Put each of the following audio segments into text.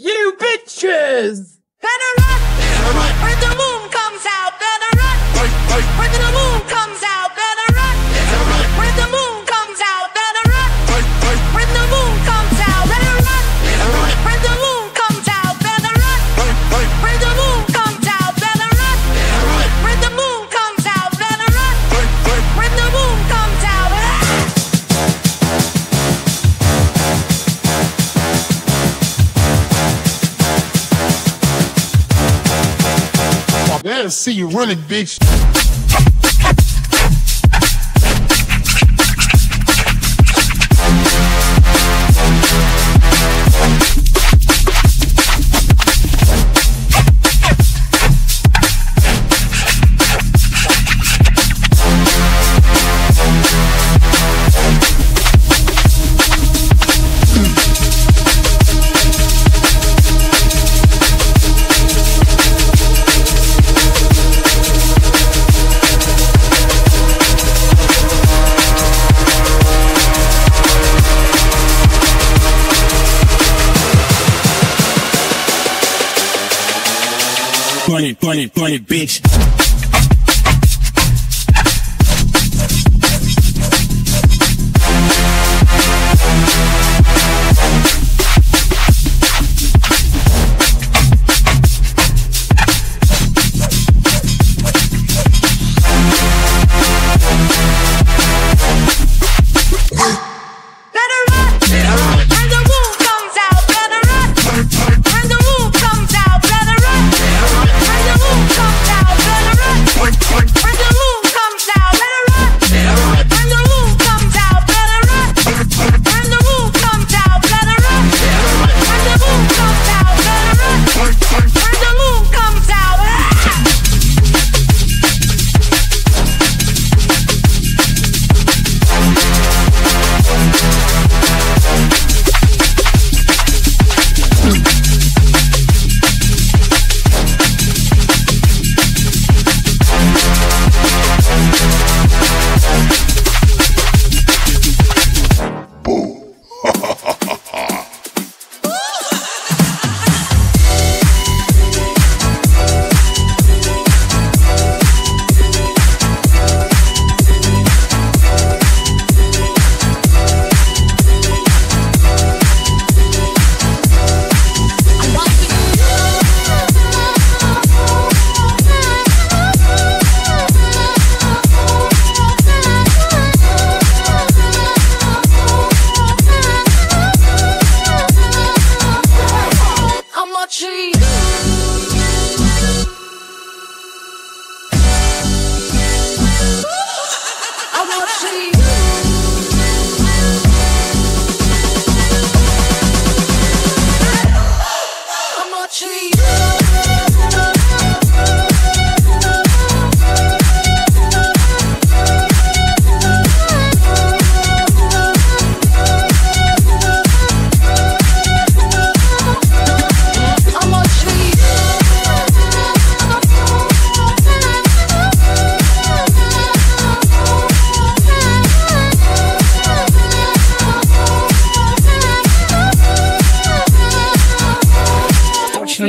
You bitches! Better run! Better run! When the moon comes out, better run! Right, right. When the moon comes see you running, bitch. funny, funny, funny, bitch.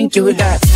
do that.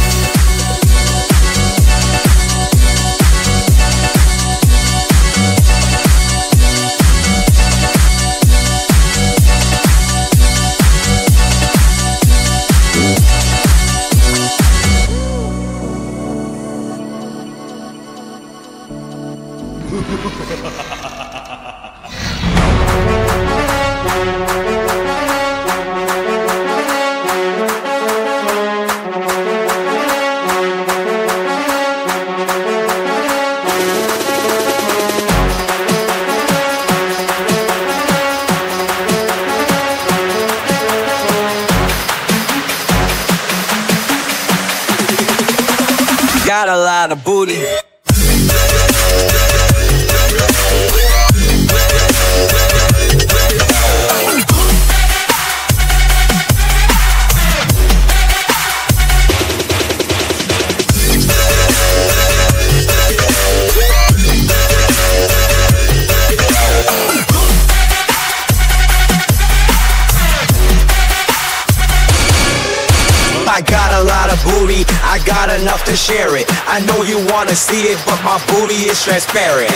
Share it. I know you wanna see it, but my booty is transparent.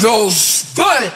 Those butt.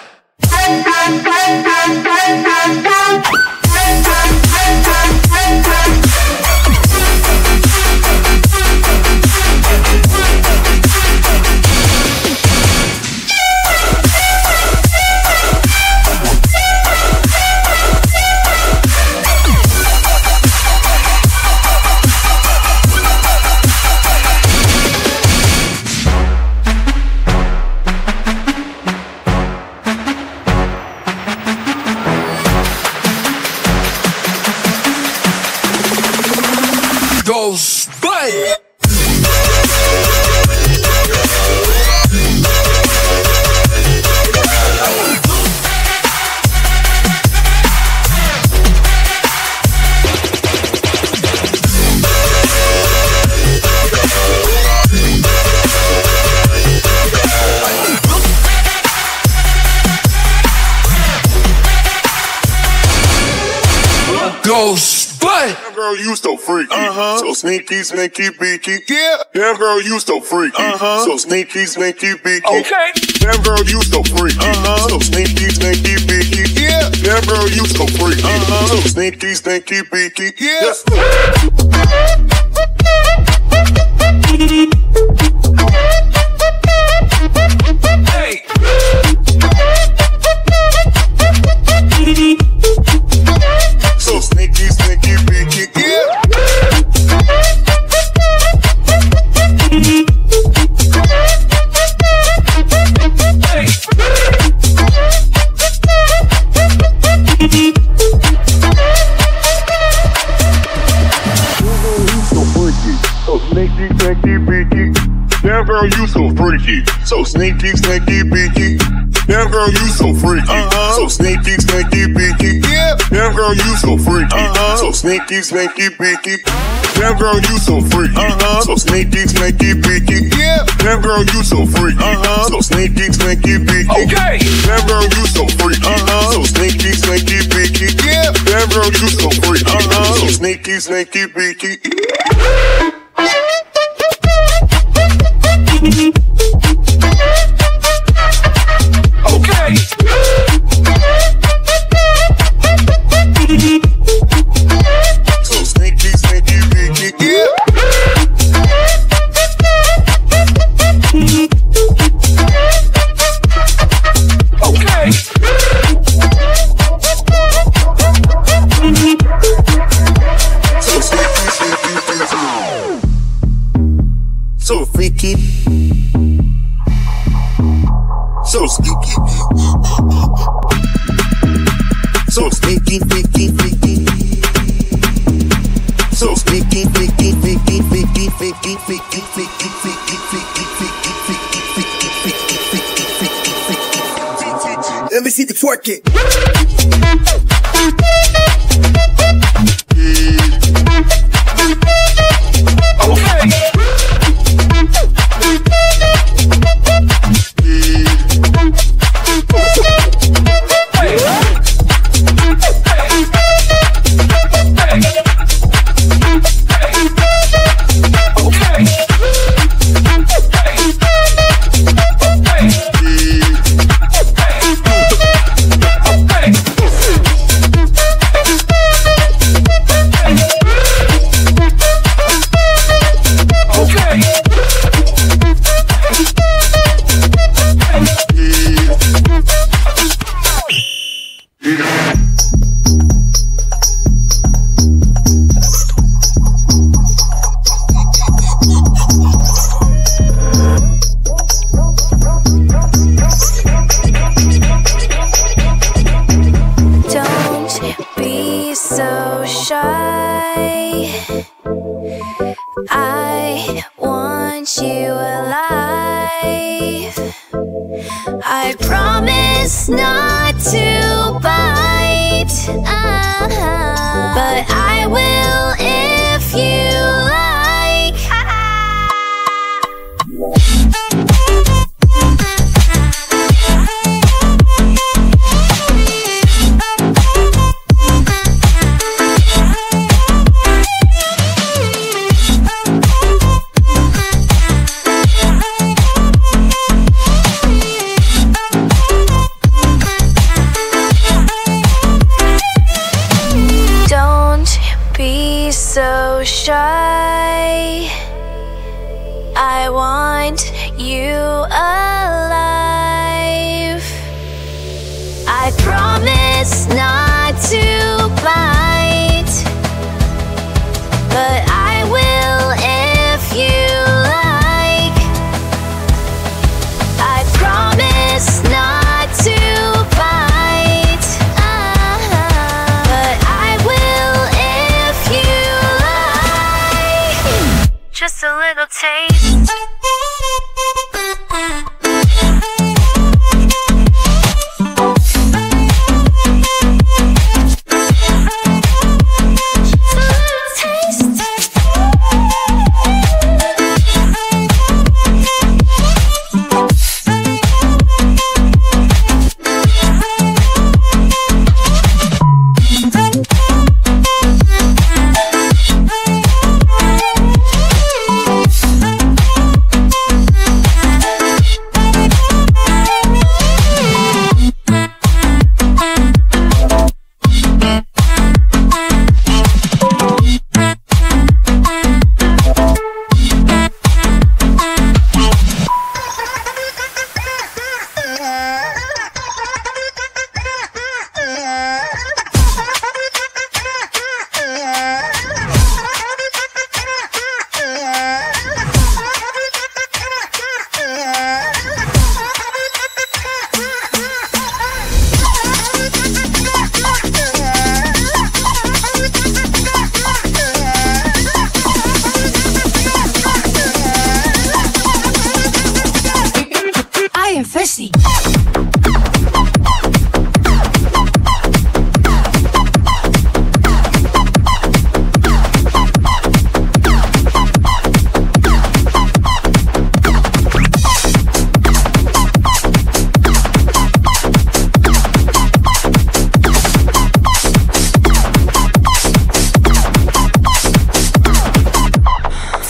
Girl, you so freaky. Uh-huh. So sneaky, sneaky, beaky. Yeah. Damn girl, you so freaky. Uh-huh. So sneaky, sneaky, beaky. Okay. Damn girl, you so freaky. Uh-huh. So sneaky, sneaky, beaky. Yeah. Damn girl, you so freaky. Uh-huh. So sneaky, sneaky, beaky. Yeah. Hey. girl, you so freaky. So sneaky, sneaky, beaky. Damn girl, you so freaky. Uh-huh. So sneaky, sneaky, beaky. Yeah. Damn girl, you so freaky. Uh-huh. So sneaky, sneaky, beaky. Damn girl, you so freaky. Uh-huh. So sneaky, sneaky, beaky. Yeah. Damn girl, you so freaky. Uh-huh. So sneaky, sneaky, beaky. Okay. Damn girl, you so freaky. Uh-huh. So sneaky, sneaky, beaky. Yeah. Damn girl, you so freaky. Uh-huh. So sneaky, sneaky, beaky mm-hmm. It.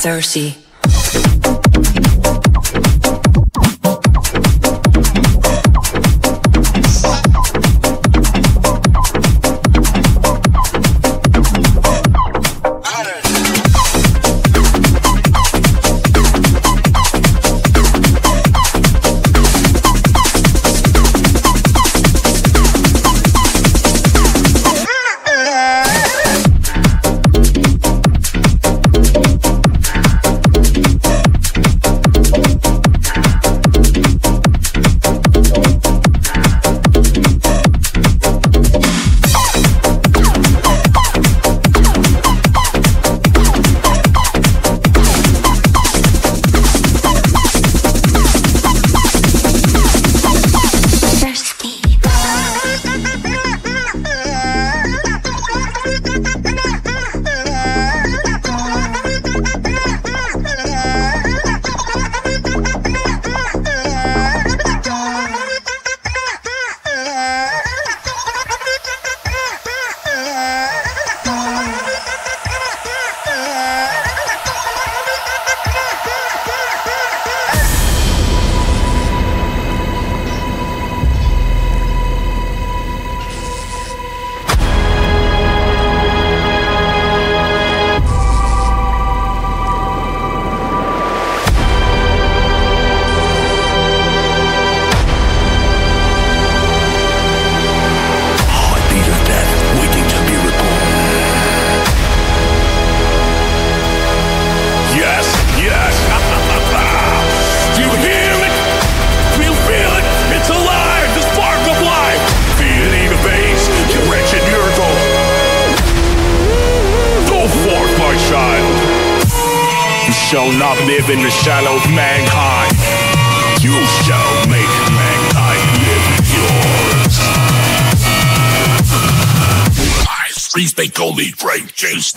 Thirsty. Freeze, they go lead right, James.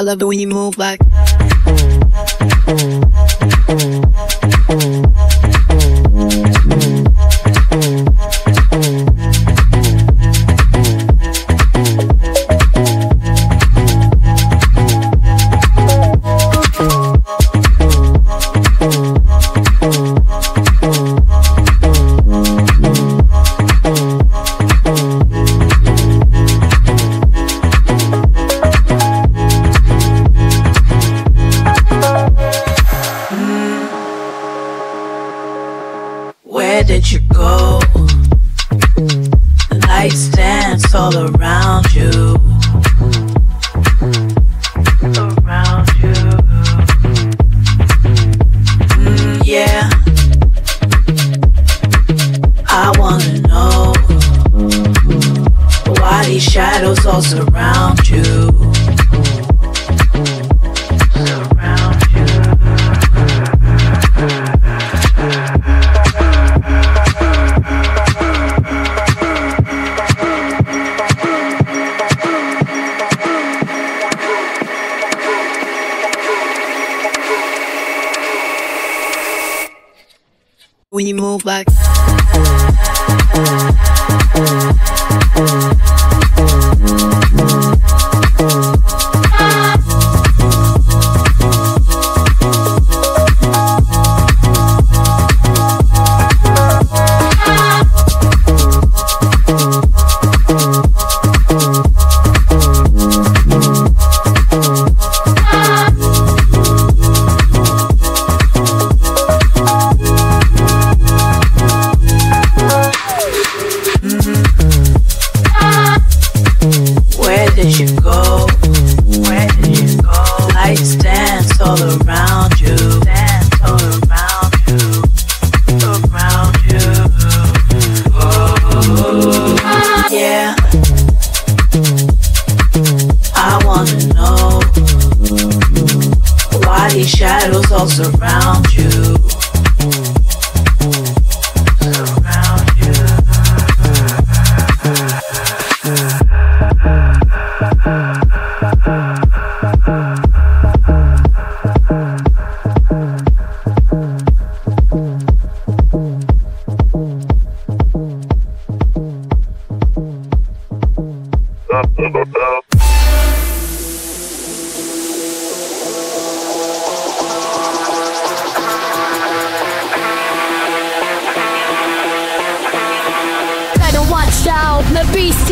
Love it when you move like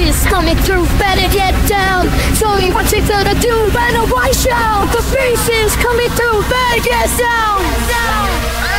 is coming through. Better get down. Show me what you gonna do. Better watch out, the beast is coming through. Better get down. Die,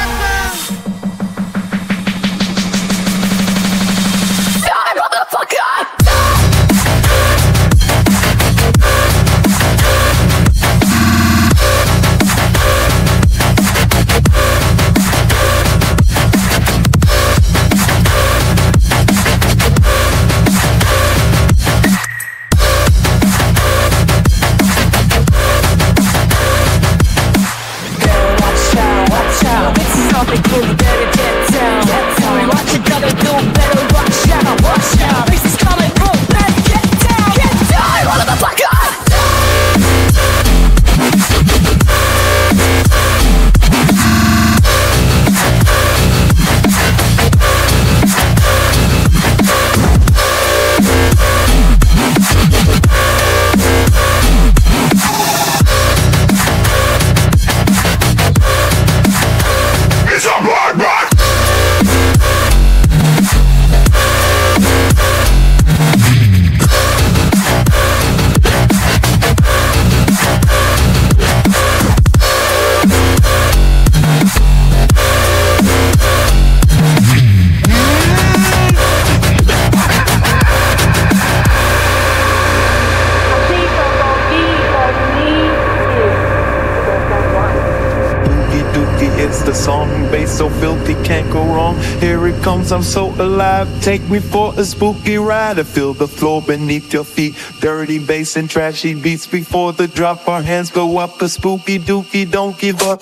Here I'm so alive. Take me for a spooky ride. I feel the floor beneath your feet. Dirty bass and trashy beats before the drop. Our hands go up. A spooky dookie, don't give up.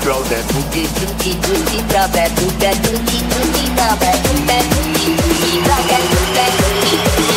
Throw that boogie, dookie, dookie, drop that boot, that dookie, dookie, drop that boot, that dookie, dookie, drop that boot, that dookie,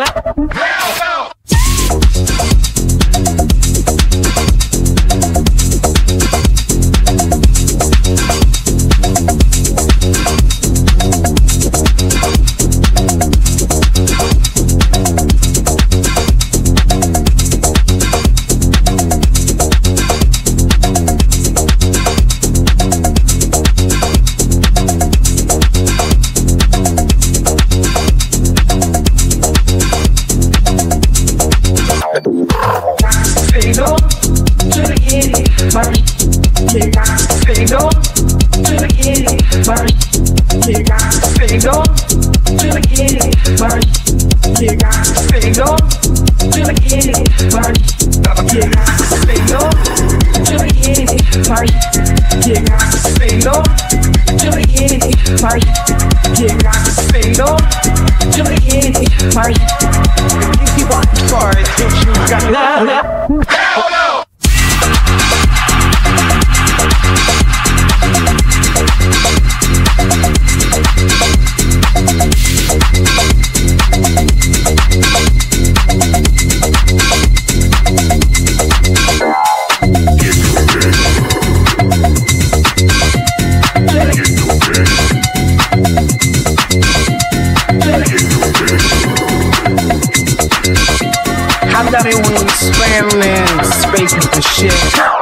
that. Party. on! you to you got? Gremlins, space with the shit.